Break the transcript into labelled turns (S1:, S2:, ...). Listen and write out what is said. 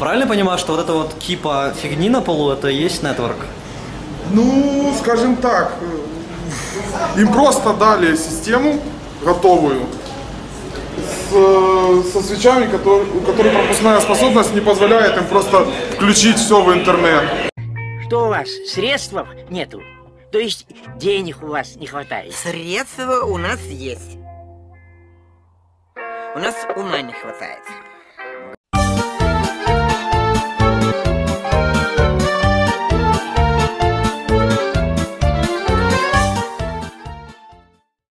S1: Правильно понимаю, что вот это вот кипа фигни на полу, это и есть нетворк?
S2: Ну, скажем так, им просто дали систему готовую с, со свечами, которые, у которых пропускная способность не позволяет им просто включить все в интернет.
S3: Что у вас, средств нету? То есть денег у вас не хватает?
S4: Средства у нас есть. У нас ума не хватает.